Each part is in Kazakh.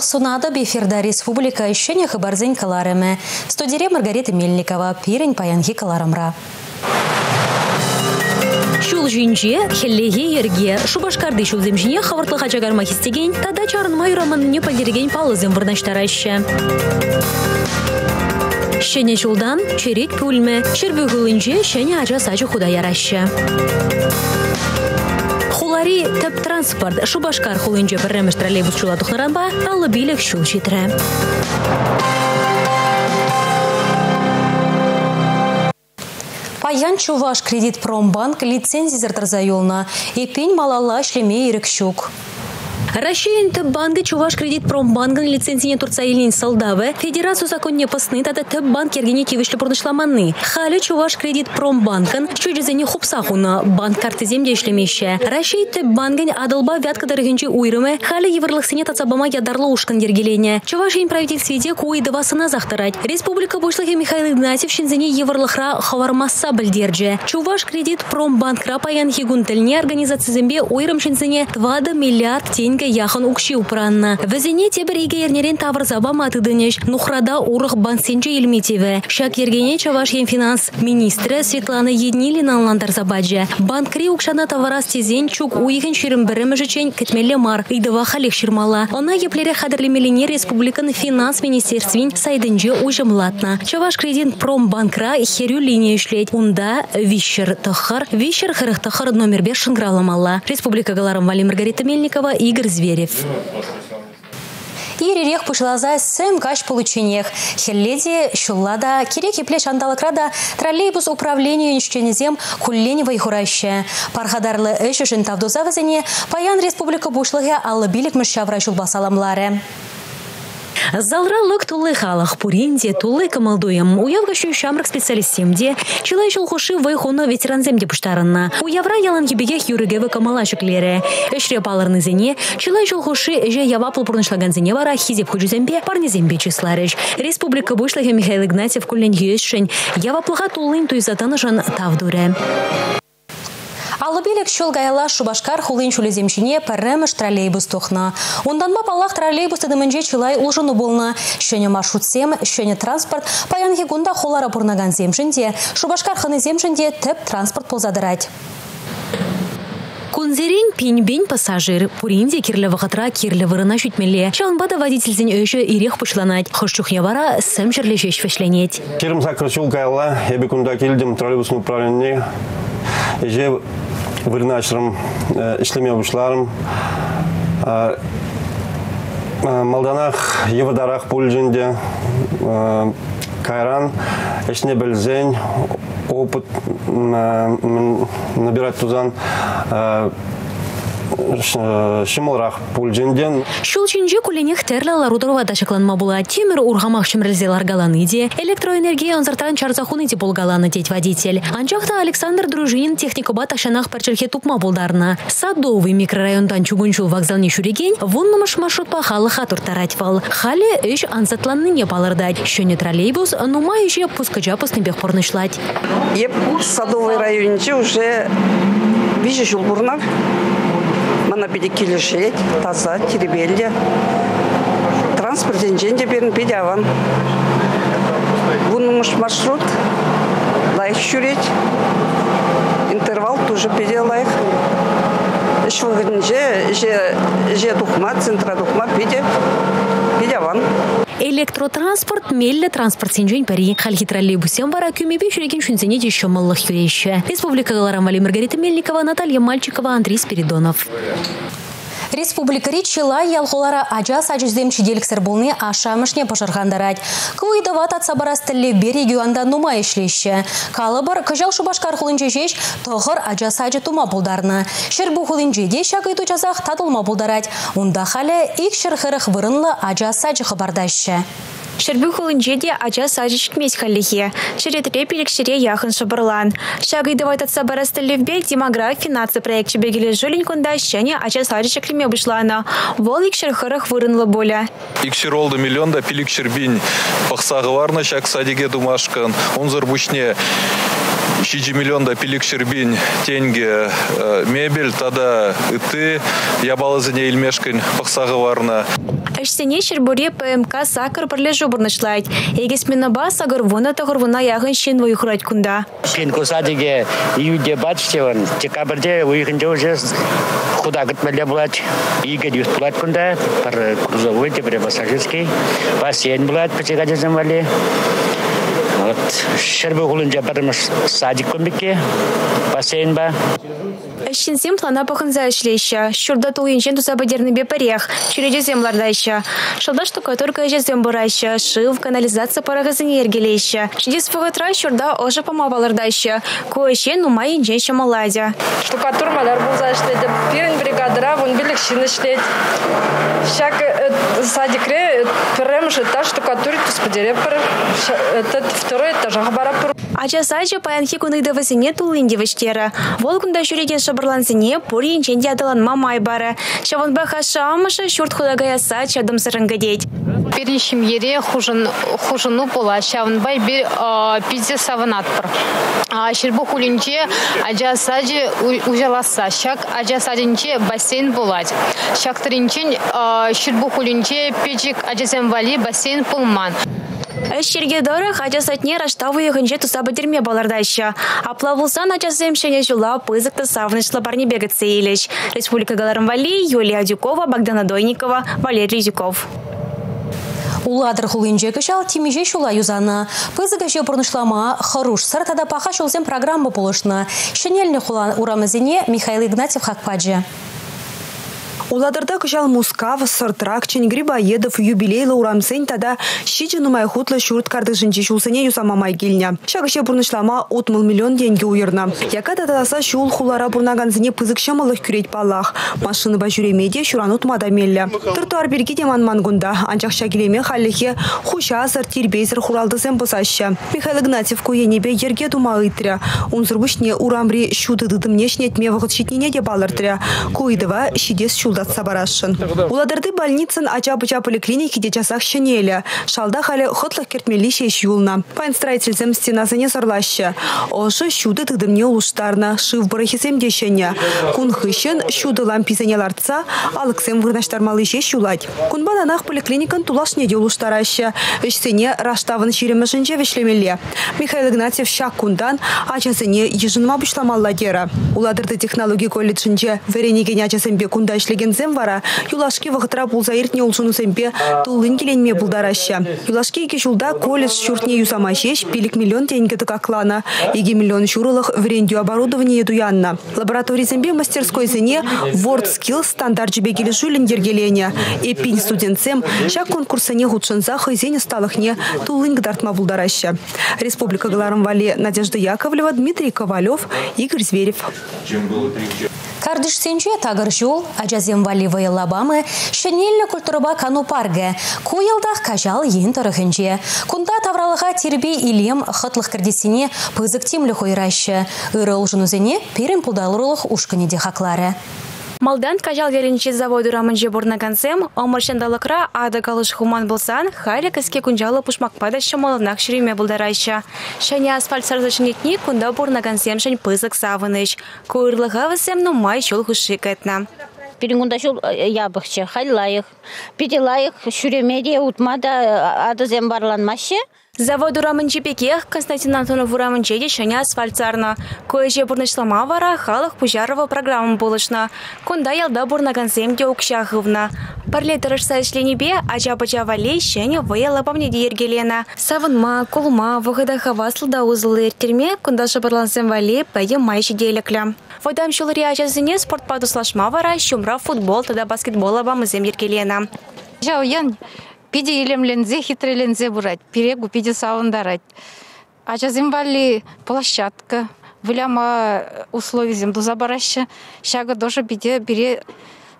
Арталық сунады бефирда республика ішіне хабарзен каларымы. Студире Маргарита Мельникова, пирень паянхи каларымра. Шул жинже, хеллеге ерге, шубашкарды шул земжіне хавартлыға жагарма хистеген, тада палызым. Шене жолдан черек пүлмі, шербі шене ажа сажы худа. Хулари тәп транспорт шубашкар хулынже бірреміш троллейбус чула тухнаранба, алы билік шул жетірі. Паян Чуваш кредит промбанк лицензия зартарза юлна. Епень малала шлеме щук. Россиян тіп банки Чуваш кредит промбанкын лицензине Турция елін салдавы, федерацию законне пасны тада тіп банк ергене кевішлі бұрнышлаmanны. Халі Чуваш кредит промбанкын чөжізіне хупсахуна банк карты земде ішлемеші. Россия тіп банкын адылба вяткадарыгінші уйрымы, халі еврлықсыне тацабама ядарлы ушкын ергелене. Чуваш ен правительстведе куй дывасына захтарать. Республика Бушлығы Михаил Игнатьев шинзіне еврлықра хавармасса білдерже. Чуваш кредит промбанкра паян хигун тіліне организация зембе уйрым шинзіне 2 миллиард тенге яхын укши упранна. Візіне тебір егернерен тавыр заба матыдыныш, нухрада урық бансенче елметеві. Шак ергене чаваш ен финанс министрі Светлана Еднилин анландар забаджа. Банкри укшана таварас тезен чук уйген ширым бірімі жычен кітмелі мар, идыва халек ширмала. Она еплере хадырлемеліне республикан финанс министерствин сайдынже уйжымлатна. Чаваш кредит промбанкра херю линия ишлет. Унда вишер тахар, вишер хырых номер 5 шынграламалла. Республика Галарам Вали Маргарита Мельникова, Игорь Зверев. Иререх пушлаза сэм каш получениях. Хелледи шуллада керек еплеш андалыкрада троллейбус управлению инштенезем хулленевой хураща. Пархадарлы эш үшін тавдуза вазене Паян Республика бушлығы аллы билік мүшшавра шулбасаламлары. Залра лык тулы халах пуринде тулы камалдуем. Уявга шун шамрак специалистемде, чилай шулхуши вайхуна ветеранземде пуштарынна. Уявра ялан ебегех юрыгевы камалашыклері. Эшре палырны зене, чилай шулхуши эже явапыл пурнышлаган зене вара хизеп худжузембе парнезембе числарыш. Республика бушлығы Михаил Игнатьев кулен юешшен, яваплыға тулын туйзатанышын тавдуре. Алыбелек шул гаяла шубашкар хулын шулеземшине пәрреміш троллейбус тухна. Ондан ба паллах троллейбус тыдымынже чылай улжыны болна. Шөне маршрутсем, шөне транспорт, паянхи гунда хулара пурнаган земшінде, шубашкар хыны земшінде тіп транспорт ползадырать. Кунзерин пинь-бень пассажир. Пуринде кирлі вағытра кирлі вырына шүтмелі. Шанбада водительзен өші ирех пушланать. Хошчух явара сэм жерлі жеш фешленет. Керім сакрычул гайла, ебі күнда келдім троллейбусный управление. Еже вырначырым ішлеме бұшларым. Малданах евадарах пульжінде кайран, ішіне білзен, опыт набирать тузан шымылрақ пульженден. Шул чинже куленех терлі ларудырова дашықланма була. Темір урғамақ шымрілзелар галаны де, электроэнергия онзартан чарзахуны де болгаланы дед водитель. Анчақта Александр Дружинин техникоба ташанақ парчерхе тупма болдарна. Садовый микрорайондан чугунчул вокзалне шүреген, вуннымыш маршрутпа халы хатур таратвал. Халі үш ансатланны не балырдать. Шөне троллейбус, нума еще пускача пустынбех порнышлать. Еп садовый районче уже вижу жулбурнар. Мана биде килешет, таза, теребелде. Транспорт енженде берін биде аван. Вунымыш маршрут лайық жүрет. Интервал тоже биде лайық. Үш вғынже, же духма, центра духма биде, биде аван. Электротранспорт мелле транспорт сенжен пари. Хальхи троллейбусен бара кюмебе жүреген шүнзене де шомаллық юрейші. Республика Галарам Маргарита Мельникова, Наталья Мальчикова, Андрей Спиридонов. Республика Ричила ялхолара ажа сажыздем чиделіксір болны ашамышне пожарғандарад. Куйдават от сабарас тілі берегуанда нума ишлеші. Калыбыр кыжал шубашкар хулынче жеш тұғыр ажа сажы тума болдарны. Шербу хулынче де шағыйту жазақ татылма болдарад. Унда халі ик шырхырық вырынлы ажа сажы хабардашы. Шербі хулынжеде ача сажычт мес халихе. Шеретре пилікшере яхын шабырлан. Шагайды вайтатса барастылевбек демограф финансы проект чебегелі жылин күнда шәне ача сажычы климе бұшлана. Вол икшер хырых вырынлы боля. Икшер олды миллионда пилікшер бин пақсағы шак думашкан. Онзыр бушне Шичи миллионда пилик шербин тенге мебель тада ыты ябалызыне илмешкин пақсағы варна. Эшсене Шербуре ПМК сакыр бірлежу бұрнышлайд. Егесмені ба сагыр вона тағыр вона яғын шен войхырайд күнда. Пенко садиге июде бачте он декабрьде уйхынде уже худа гытмеле булат. Иге дюст булат күнда пар грузовой те пассажирский. Бассейн булат печега деземвали. Вот шербе хулынча бір садик көмбекке бассейн Әшінсем плана пахынза ішлейші. Шурда туйыншен туса бадерны бепарех. Чүреде землардайшы. Шалда штукатурка жезем бурайшы. Шив, канализация парағызын ергелейші. Шидес фығытра шурда ожа помавалардайшы. Көйше нумай инжен шамаладя. Штукатурмалар болса ішлейді. Пирін бригадыра, вон білік шин ішлейді. Шак садикре пірем жыта штукатурит туспадере пір. Этот второй этажа бара пір. Ача сача паянхи куныйда васыне тулынде вештері. Волкунда шүреген шабырлансыне пори инченде адалан мамай бары. Шаванба хаша амышы шурт худагая сач адым сырынгадеть. Перешим ере хужын хужыну пола шавынбай бир пизе пыр. Шербу хулинче ажа саджи ужаласа. Шак ажа садинче бассейн болать. Тыринчен шербу хулинче печик ажасем вали бассейн пулман. Әшерге дары хача сатне раштавы егінже туса бідерме балардайшы. Аплавылсан ачасым шене жула пызыкты савынышлы барни бегітсе елеш. Республика Галарым Вали, Юлия Дюкова, Богдана Дойникова, Валерий Дюков. Уладыр хулинже кышал тимеже шула юзаны. Пызыга же бұрнышлама харуш сартада паха шулзем программа болышны. Шенельні хула урамызине Михаил Игнатьев хакпаджи. Уладырда кышал Мускав, Сыртрак, Грибоедов, юбилейлы урамсен тада щичи нумай хутлы шурт карды жинчи шулсыне юсамамай келня. Шагыше бурнышлама отмыл миллион деньги уйырна. Яка татаса шул хулара бурнаганзыне пызык шамылых күрет палах. Машины ба жүремеде шуранут мадамелля. Тротуар берге деман мангунда. Анчақ шагилеме халлихе хуша сыр тирбейсір хуралдысен босаща. Михаил Игнатьев куенебе ерге дума ыйтря. Унзырбышне урамри шуды дыдымне шнетме вғыт шитнене де балыртря. Куйдыва шидес жатса барашын. Уладырды больницын ача-быча поликлиники де жасақ шенелі. Шалда халі хотлық кертмелі шеш юлна. Пайн строительзем стенасыне сарлашы. Ошы шуды тыдымне улуштарна, шыв бұрыхесем дешене. Кун хыщын шуды ламписене лартса, алықсем вырнаштармалы шеш юлать. Кунбан анақ поликлиникан тулашне де улуштарашы. Үшсене раштавын ширемешінче вешлемеле. Михаил Игнатьев шак кундан ачасыне ежынма бұшламалла дера. Уладырды технология колледжінче веренеген ачасынбе кунда ишлегензем вара юлашки вғытра булза иртне улшунусемпе тулын келенме булдараща. Юлашки ике жулда колледж шуртне юсама шеш пилик миллион тенге тыкаклана. Иге миллион шурылых врендю оборудование дуянна. Лабораторизембе мастерской зене Word Skills стандарт жібегелі жүлін дергелене. Эпин студентсем шак конкурсыне худшынса хызене сталыхне тулын гдартма булдараща. Республика Галарым Вали Надежда Яковлева, Дмитрий Ковалев, Игорь Зверев. Кардыш сенче тагыр жол, ажазем вали вайылабамы, шенелі культураба кану парге, койылдақ кажал ен тұрығынже. Кунда тавралыға тербе илем хытлық кірдесіне пызык темлі қойрашы. Үрі ұлжынузене перін пудалырылық ушкіне де хақлары. Малдан кажал веренче заводу рамынже бурнагансем, омыршындалықра ады калыш хуман болсан, хайлы кіске күнжалы пушмақпада шамалынақ шіреме бұлдарайша. Шәне асфальт сарзашынетні күнда бурнагансем шән пызык савыныш. Көйрлыға высем нумай шул хұшы кәтна. Перегунда шул ябықшы, хайлайық. Педелайық, шүремеде утмада адызем барланмашы. Завод урамынче пекех Константин Антонов урамынче де шаня асфальтсарна. Көже бурнышлама вара халық пужарова программа болышна. Кунда ялда бурнагансем де укшахывна. Парлетырыш сайшленебе ача-пача валей шене ваяла памнеде ергелена. Савынма, кулма, вғыда хаваслы да узылы ертерме, кунда шабырлансем вале пәйе майши делеклі. Вайдам шулыри ачасыне спорт падуслашма вара, шумра футбол, тада баскетбол абамызем ергелена. Жау ян пиде илемлензе хитрелензе бурать перегу пиде савындарать ачазым вали площадка выляма условий земду забараща шага тоже пиде бире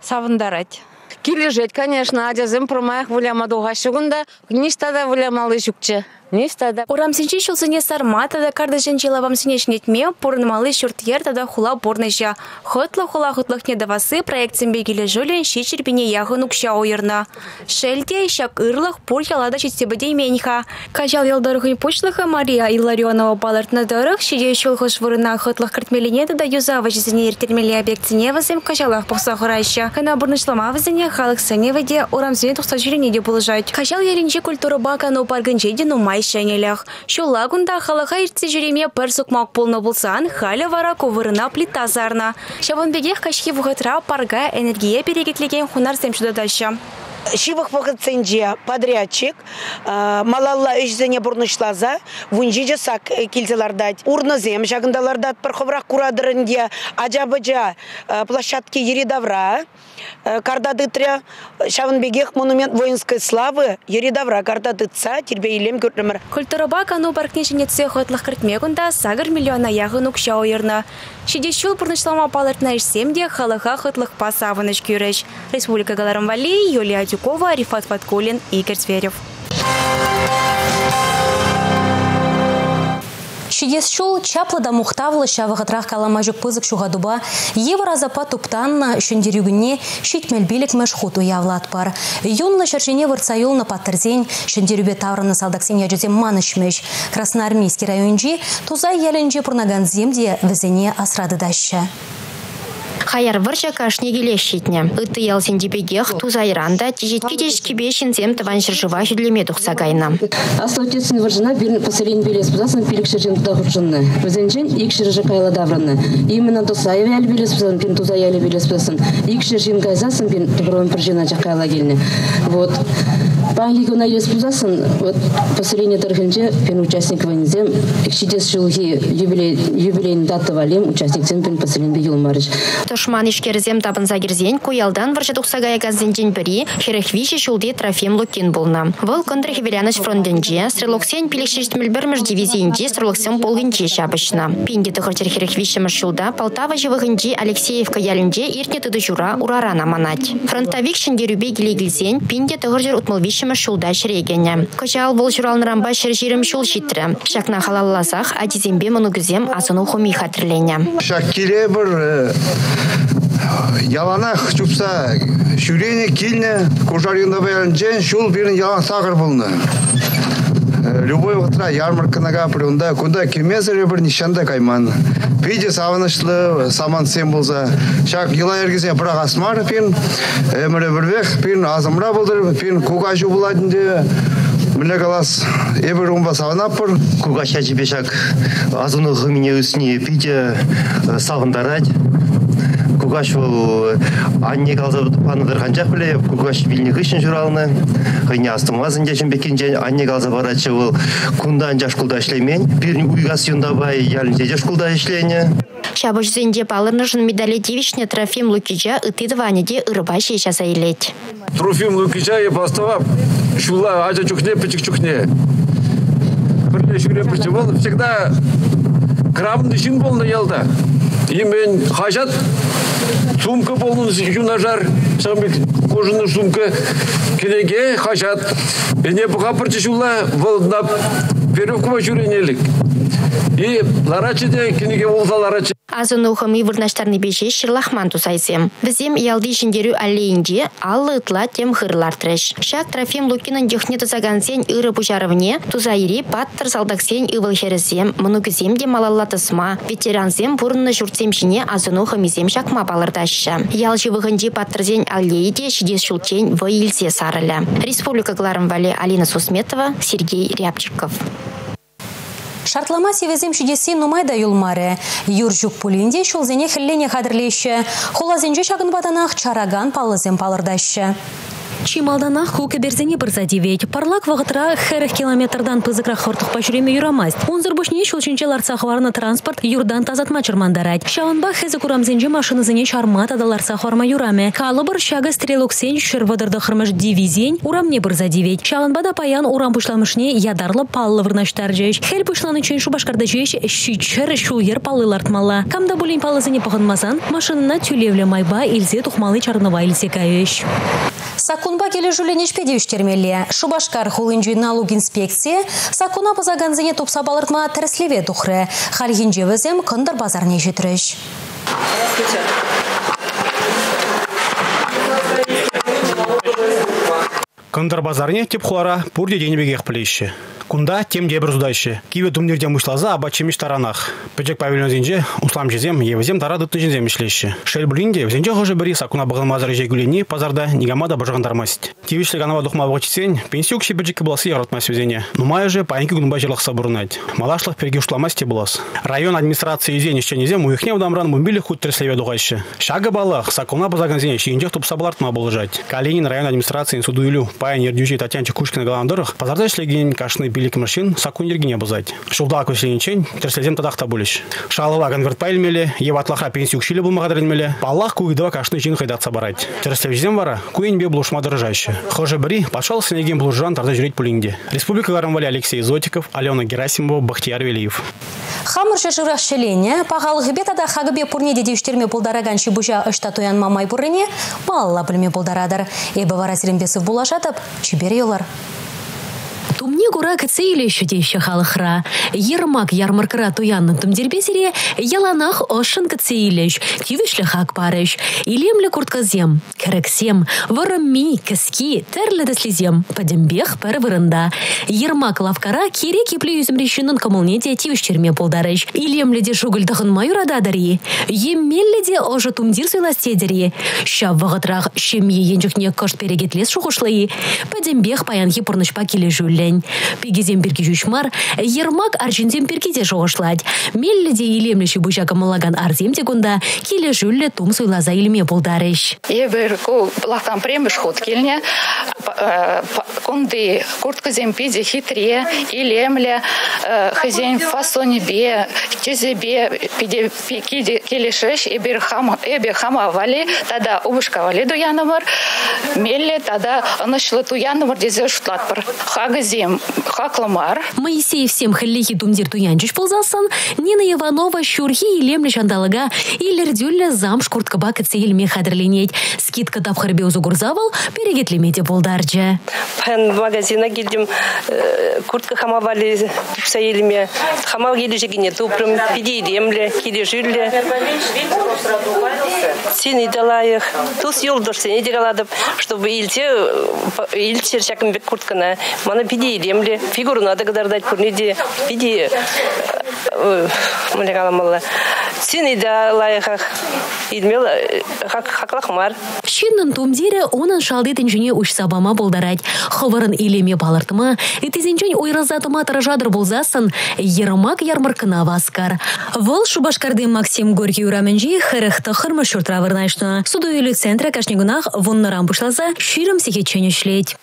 савындарать Килежет, конечно, адязым промаях выляма дуга шугунда, гништада вылямалы жүкче. Нестада. Урамсенчи шулсыне сарма тада карды женчела вам синечнетме порнмалы шуртьер тада хула борныжа. Хотла хула хутлых недавасы проект сенбегиле жулен шичер бине яхын укша ойырна. Шельте шак ырлых пур ялада чистебедей меньха. Кажал ялдарыхын пучлыха Мария Илларионова балартна дырых шиде шулхыш вырына хотлых картмелине тада юзава жизіне ертермелі объектіне вазым кажалах пұқса құрайшы. Кана бурнышлама вазыне халық сәневеде урамсене тұқса жүрене де болыжайт. Кажал ерінже культура бакану паргынже де нумай шәнелях. Шула гунда халыға иртсе жүреме пір сұқмақ болны болсан, халі вара ковырына плита зарна. Шаванбегех кашки вғытра парга энергия перегетлеген хунар сәмшудадаща. Шивых пахатсенже подрядчик, малалла үшзене бурнышлаза, вунжи жасак килзелардать. Урнызем жагындалардат парховрак курадырынде, ажабыжа площадки еридавра, кардадытря, шавынбегех монумент воинской славы, еридавра кардадытса, тербейлем көрнімір. Культураба кану паркнешінетсе хотлық кіртмегунда сагыр миллиона яғын укша ойырна. Шидешул бурнышлама палыртна ішсемде халыға хотлық пасавыныш күріш. Республика Галарам Вали, Юлия Дюкова, Рифат Фаткулин, Игорь Зверев. Шидес шул чаплыда мухтавлы шавығытрах каламажук пызык шуғадуба евро запа туптанна шүндерюгіне шитмел билік мәшхут уявлат бар. Юнлы шаршине вырцаюлны паттырзен шүндерюбе таврыны салдаксен яжызем манышмеш. Красноармейский районжи тузай ялінже пұрнаган земде візіне асрады даща. Хаяр вырча кашне келешетне. Ыты ялсен дебегех тузайранда тежетки тежетки бешін зем тыван жыржыва жүдлеме тұқса гайна. Бір поселен белес пилік шыржын шыржы. Именно вәл белес әлі белес шыржын келіне. Вот. Панги гона елес бұзасын, вот поселение пин участник ванзем, икшидес жылғы юбилей, юбилейн даты валем, участник зем пин поселен бе юлмарыш. Тошман ишкерзем табын загерзен, куялдан варжа тухсагая газденжен бірі, херехвиші шулды трофем лукин болна. Выл контр хевеляныш фронтенже, стрелоксен пилікшештміл бірміш дивизиинде стрелоксен полгынче шабышна. Пинде тұхырчер херехвишіміш шулда, Полтава живығынже Алексеевка ялінже иртне тыды жура урарана манать. Фронтовик шендерюбе гилегілзен, пинде тұхырчер утмылвишіміш шулда шірегене. Кычал бұл журалнырамба шыр жирім шул шитрі. Шакна халалласақ, адизембе мұнугізем азыну хуми хатырлене. Шаккире бір яланах чупса шүрене килне кужарында бәлінчен шул бірін ялан сағыр. Любой ватра ярмарканага прионда куда кемезере бір нишанда кайман. Пиде савынышлы саман сен болса. Шак ела ергізе бірақ асмар пин, әмірі бірбек пин азымра болдыр, пин кугажу буладынде. Міне қалас ебір ұмба савынап бұр. Кугаша жібешак азыны ғыміне үсіне пиде савындарад. Кугаш ол анне қалза паныдыр қанжақ біле, кугаш вильні күшін жүралыны, қайне астымазын жашын бекен жән, анне қалза барачы ол күндан жаш күлда ішлемен, бірін уйгас юнда бай, ялінже жаш күлда ішлене. Шабыш зенде палырнышын медали девичне Трофим Лукича ытыдыванеде ырба шеша заилет. Трофим Лукича и поставап, шула ажа чухне, пичик чухне. Бірле шуре пичик бол, всегда крабын дышын болны елда. И мен хажат сумка болны юнажар, самбек кожаный сумка келеге хажат. Эне бұға пырчы шула, бұл на веревкова жүренелік. И ларачы де кенеге ларачы. Азын ухымы вырнаштарны беше шырлахман тусайсем. Бізем ялды шендерю аллейінде аллы ытла тем хырлар трэш. Шак Трофим Лукинын дюхне тузаган сен ыры пужарывне, тузайри паттыр салдаксен ывыл херезем, мұнугізем де малалла тысма, ветеранзем бұрынны журтсем шине азын ухымызем шакма балырдаща. Ял живығынде паттырзен аллейде шидес шулчен вайылсе сарыля. Республика Гларым Вали Алина Сусметова, Сергей Рябчиков. Шартлама севезем шидесі нумайда юлмаре. Юржук пулинде шулзене хіллене қадірлейші. Холазенже шагын баданақ чараган палызем палырдащы. Чималданах хуке берзене бірзадевет. Парлак вағытра хәріх километрдан пызықра хортық пашуреме юрамаст. Онзыр бушне шулчинчел арцахварны транспорт юрдан тазатма чырмандарать. Шаунба хезі курамзенже машинызыне шармат адалар сахварма юраме. Калыбыр шага стрелоксен шырвадырды хырмыш дивизень урамне бірзадевет. Шаунбада паян урам пушламышне ядарлы паллы вырнаштар жеш. Хел пушланы чен шубашкарда жеш шичер шулер паллы лартмала. Камда булин паллызыне пағынмазан машинына тюлевле майба илзе тухмалы чарнова илсе кайыш. Сакунба келі жүленеш педеуштермелі. Шубашкар хулынжы налог инспекция сакуна базаганзыне тупса балыртма тәріслеве тухры. Халгинже візем кындыр базарне жетіріш. Кындыр базарне теп хуара пурде денебегех плещи. Кунда тем дебір зудайшы. Киве тумнерден мұшлаза абачемеш таранах. Пөчек павильон зенже, услам жезем, евзем тара дытты жезем ишлеші. Шел блинде, взенже хожы бірі сакуна бағылмазар жегулені пазарда негамада бажығандармасть. Тивишлі ганава духма вғычсен, пенсию кші пөчекі буласы яратмас өзене. Нумай же паинки гунба жерлық сабурнать. Малашлық перге ушламасти булас. Район администрации зен еще незем уихне удамран мумбили худ треслеве дугайшы. Шага балах, сакуна базаган зене, шиинжех тупса балартма булжать. Калинин район администрации суду илю, паян ердюжи Татьянча Кушкина галандырых, пазарда шлеген кашны билик машин сакун ергине бузать. Шулда көсленчен терслезем тадахта булиш. Шалова конверт пайлмеле, еватлаха пенсию кшили булмагадырмеле. Паллах куйдова кашны жин хайдатса барать. Терслезем вара куин бе блушма дорожаще. Хоже бри пошел снегим блужан тарда жрить пулинде. Республика Гарамвали Алексей Зотиков, Алена Герасимова, Бахтияр Велиев. Хамыршы жырашшелене, пағалғы бетада хагыбе пурне дедеуштерме пулдараган шибужа ыштатуян мамай пурыне, малла білме пулдарадыр. Эбі вара сірімбесів булашатып, чибер елар. Тумне гура кцейле шудейші халықра. Ермак ярмаркара туянны тумдербесере яланах ошын кцейлеш, тивишлі хак парыш. Илемлі куртказем, кәрексем, варымми, кіски, тәрлі дәслезем, падембех пәр вырында. Ермак лавкара кере кепле юзімрешінін комылнеде тивиштерме полдарыш. Илемлі де шугылдығын майурададари. Еммеллі де ожы тумдир сөйластедері. Ша вағытрақ шемье енжікне кышт перегетлес шуғышлайы. Падембех паянхи пұрнышпа келе жүллен. Пегезем перки жушмар, ермак арчинзем перкиде жоғышлать. Мелліде елемліші бұжака малаган арзем текунда, келе жүлле тум суйлаза илме болдарыш. Ебір ку лахтан премеш ход келне, кунды курткызем пиде хитре, илемле, хазен фасоне бе, чезе бе, пиде пикиде келешеш, ебір хама, ебе хама вали, тада убышка вали дуянымыр, мелле тада анышлы туянымыр дезе шутлатпыр. Хагызем хакламар. Моисеев всем хеллихи думдир туянчиш ползасан, Нина Иванова шурхи и лемле шандалага, или рдюлля замш курткаба кацейлме хадерленеть. Скидка тапхарбе узугурзавал, перегетлемете полдарча. Пен магазина гильдим куртка хамавали тупсаилме, хамал гили жегине тупрым, пиди лемле, кили сен идалайық тус елдор сен идегаладып чтобы илте э, ил черчакымбек курткана. Мана пиди иремле фигуру надо гадардать курниди пиди э, муле галамалла. Сини далаях, илмел хаклахмар. Шиннын тумдере онын шалды тенжіне уш сабама болдарать. Хывырын илеме балыртыма, итизенчен ойразатыма тыражадыр болзасын, ермак ярмаркына васкар. Вол шубашкарды Максим Горький ураменжи хырыхты хырмы шуртра вырнашны. Суду центра кашнигунах вуннарам бушласа, ширым сихечен үшлеть.